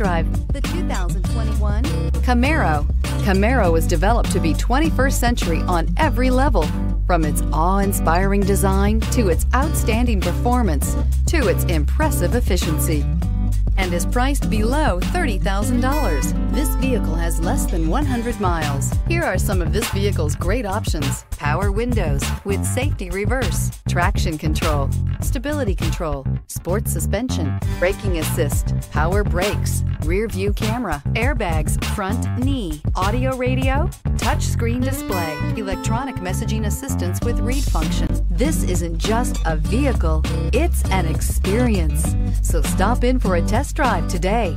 drive the 2021 Camaro. Camaro was developed to be 21st century on every level. From its awe-inspiring design to its outstanding performance to its impressive efficiency and is priced below $30,000. This vehicle has less than 100 miles. Here are some of this vehicle's great options. Power windows with safety reverse, traction control, stability control, sports suspension, braking assist, power brakes, rear view camera, airbags, front knee, audio radio, touch screen display, electronic messaging assistance with read function. This isn't just a vehicle, it's an experience. So stop in for a test drive today.